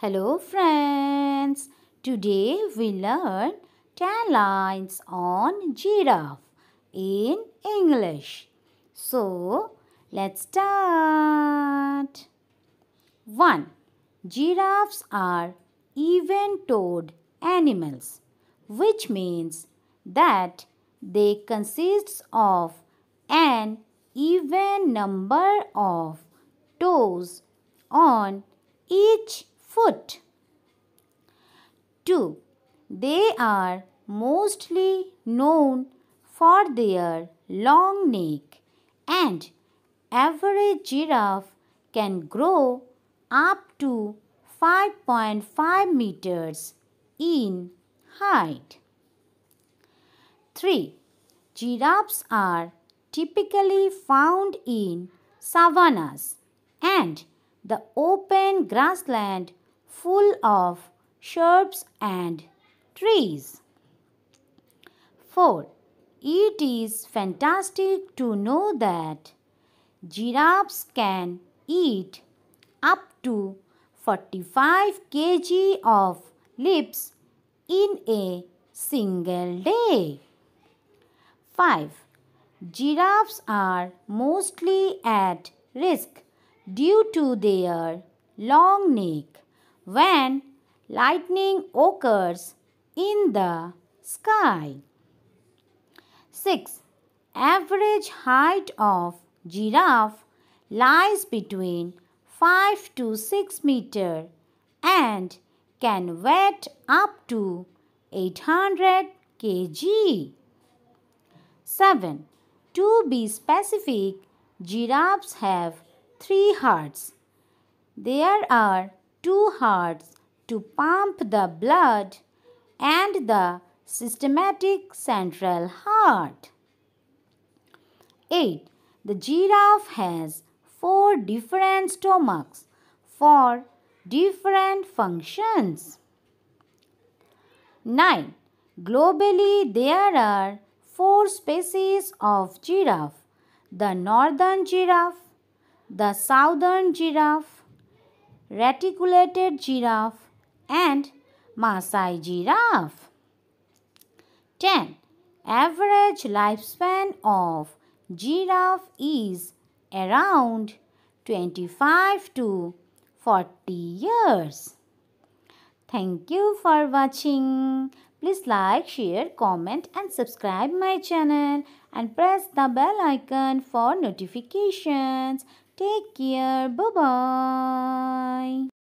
Hello friends. Today we learn 10 lines on giraffe in English. So, let's start. 1. Giraffes are even-toed animals, which means that they consist of an even number of toes on each foot. 2. They are mostly known for their long neck and average giraffe can grow up to 5.5 meters in height. 3. Giraffes are typically found in savannas and the open grassland full of shrubs and trees. 4. It is fantastic to know that giraffes can eat up to 45 kg of leaves in a single day. 5. Giraffes are mostly at risk due to their long neck when lightning occurs in the sky. 6. Average height of giraffe lies between 5 to 6 meter and can weigh up to 800 kg. 7. To be specific, giraffes have three hearts. There are two hearts to pump the blood and the systematic central heart. 8. The giraffe has four different stomachs for different functions. 9. Globally, there are four species of giraffe. The northern giraffe, the southern giraffe, reticulated giraffe and Maasai giraffe. 10. Average lifespan of giraffe is around 25 to 40 years. Thank you for watching. Please like, share, comment and subscribe my channel and press the bell icon for notifications. Take care. Bye-bye.